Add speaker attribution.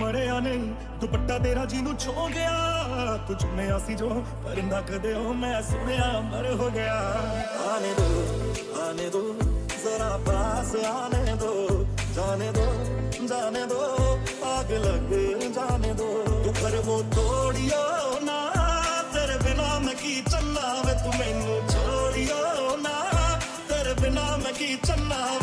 Speaker 1: ਮੜਿਆ ਨਹੀਂ ਦੁਪੱਟਾ ਤੇਰਾ ਜਿਹਨੂੰ ਛੋ ਗਿਆ ਤੁਝ ਮੈਂ ਆਸੀ ਜੋ ਪਰਿੰਦਾ ਕਦੇ ਹੋ ਮੈਂ ਸੁਣਿਆ ਮਰ ਹੋ ਗਿਆ ਆਨੇ ਦੋ ਆਨੇ ਦੋ ਜ਼ਰਾ ਪਾਸ ਆਨੇ ਦੋ ਜਾने दो जाने दो आग लग जाने दो तू पर वो तोड़ियो ना तेरे बिना मैं की चलना वे तू मैनू छोड़ियो ना तेरे बिना मैं की चलना